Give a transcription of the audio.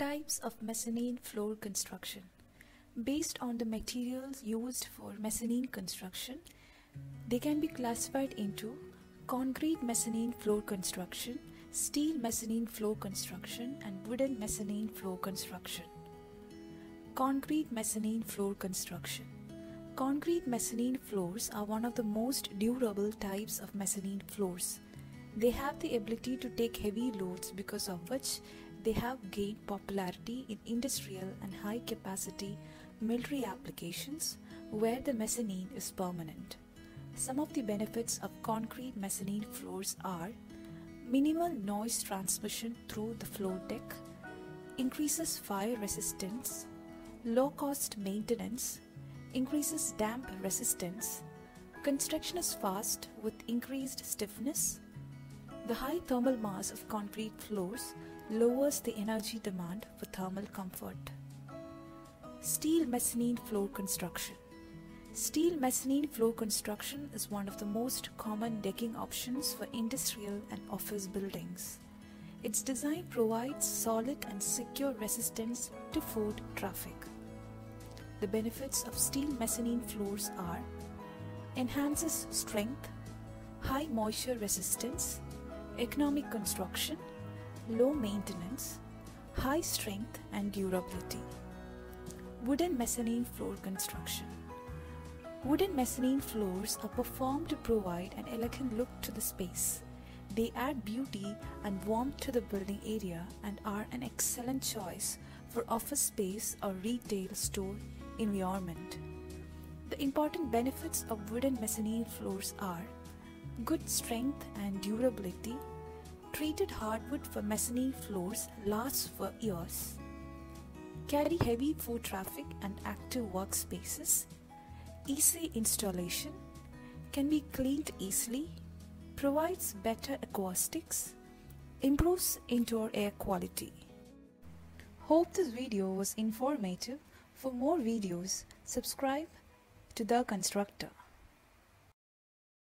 Types of mezzanine floor construction. Based on the materials used for mezzanine construction, they can be classified into concrete mezzanine floor construction, steel mezzanine floor construction, and wooden mezzanine floor construction. Concrete mezzanine floor construction. Concrete mezzanine floors are one of the most durable types of mezzanine floors. They have the ability to take heavy loads because of which they have gained popularity in industrial and high capacity military applications where the mezzanine is permanent. Some of the benefits of concrete mezzanine floors are minimal noise transmission through the floor deck, increases fire resistance, low cost maintenance, increases damp resistance, construction is fast with increased stiffness, the high thermal mass of concrete floors lowers the energy demand for thermal comfort. Steel mezzanine floor construction. Steel mezzanine floor construction is one of the most common decking options for industrial and office buildings. Its design provides solid and secure resistance to foot traffic. The benefits of steel mezzanine floors are enhances strength, high moisture resistance, economic construction, low maintenance, high strength and durability. Wooden mezzanine floor construction. Wooden mezzanine floors are performed to provide an elegant look to the space. They add beauty and warmth to the building area and are an excellent choice for office space or retail store environment. The important benefits of wooden mezzanine floors are good strength and durability. Treated hardwood for mezzanine floors lasts for years. Carry heavy foot traffic and active workspaces. Easy installation. Can be cleaned easily. Provides better acoustics. Improves indoor air quality. Hope this video was informative. For more videos, subscribe to The Constructor.